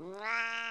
Wow.